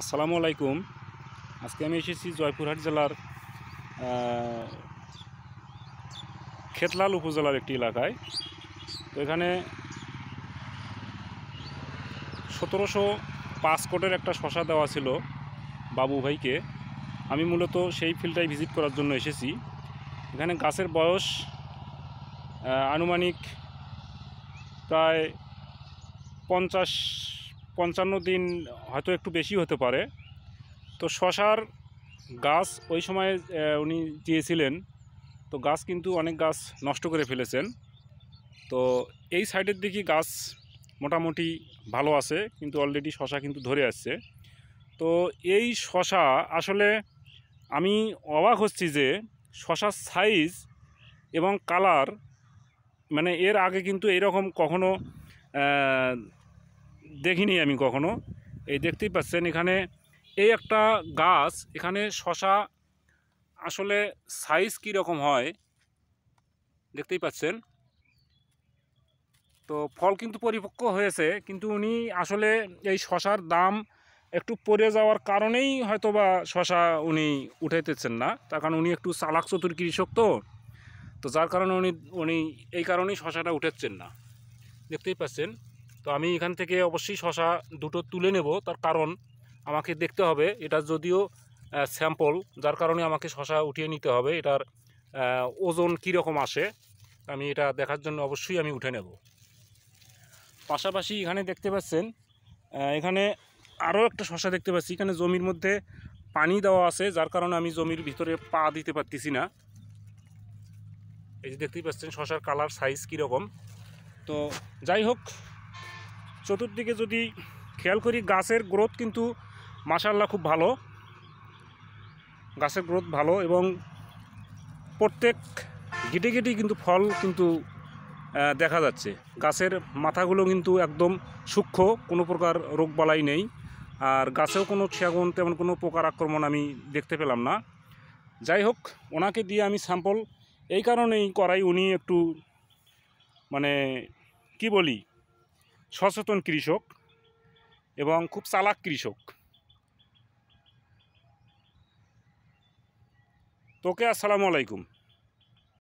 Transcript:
আসসালামু আলাইকুম। আজকে আমি এসেছি জয়পুরহাট জেলার খেতলাল উপজেলার একটি এলাকায়। তো এখানে সতেরোশো পাঁচ কোটের একটা শশা দেওয়া ছিল বাবু ভাইকে। আমি মূলত সেই ফিল্ডটাই ভিজিট করার জন্য এসেছি। এখানে গাছের বয়স আনুমানিক প্রায় পঞ্চাশ পঞ্চান্ন দিন হয়তো একটু বেশি হতে পারে। তো শশার গাছ ওই সময় উনি দিয়েছিলেন। তো গাছ কিন্তু অনেক গাছ নষ্ট করে ফেলেছেন। তো এই সাইডের দিকে গাছ মোটামুটি ভালো আছে, কিন্তু অলরেডি শশা কিন্তু ধরে আসছে। তো এই শশা আসলে আমি অবাক হচ্ছি যে শশার সাইজ এবং কালার মানে এর আগে কিন্তু এরকম কখনো দেখিনি আমি কখনো। এই দেখতেই পাচ্ছেন এখানে এই একটা গাছ, এখানে শশা আসলে সাইজ কী রকম হয় দেখতেই পাচ্ছেন। তো ফল কিন্তু পরিপক্ক হয়েছে, কিন্তু উনি আসলে এই শশার দাম একটু পড়ে যাওয়ার কারণেই হয়তো বা শশা উনি উঠাইতেছেন না। তার কারণ উনি একটু চালাক চতুর কৃষক তো। তো যার কারণে উনি উনি এই কারণেই শশাটা উঠাচ্ছেন না। দেখতেই পাচ্ছেন। তো আমি এখান থেকে অবশ্যই শশা দুটো তুলে নেব। তার কারণ আমাকে দেখতে হবে, এটা যদিও স্যাম্পল যার কারণে আমাকে শশা উঠিয়ে নিতে হবে। এটার ওজন কীরকম আসে, আমি এটা দেখার জন্য অবশ্যই আমি উঠে নেব। পাশাপাশি এখানে দেখতে পাচ্ছেন এখানে আরও একটা শশা দেখতে পাচ্ছি। এখানে জমির মধ্যে পানি দেওয়া আছে, যার কারণে আমি জমির ভিতরে পা দিতে পারতেছি না। এই যে দেখতেই পাচ্ছেন, শশার কালার সাইজ কীরকম। তো যাই হোক চতুর্দিকে যদি খেয়াল করি, গাছের গ্রোথ কিন্তু মাসাল্লাহ খুব ভালো। গাছের গ্রোথ ভালো এবং প্রত্যেক গিটে গিটেই কিন্তু ফল কিন্তু দেখা যাচ্ছে। গাছের মাথাগুলো কিন্তু একদম সূক্ষ্ম, কোনো প্রকার রোগবালাই নেই। আর গাছেও কোনো সেগুন তেমন কোনো পোকার আক্রমণ আমি দেখতে পেলাম না। যাই হোক, ওনাকে দিয়ে আমি স্যাম্পল এই কারণেই করাই উনি একটু মানে কি বলি? সচেতন কৃষক এবং খুব চালাক কৃষক। তোকে আসসালামু আলাইকুম।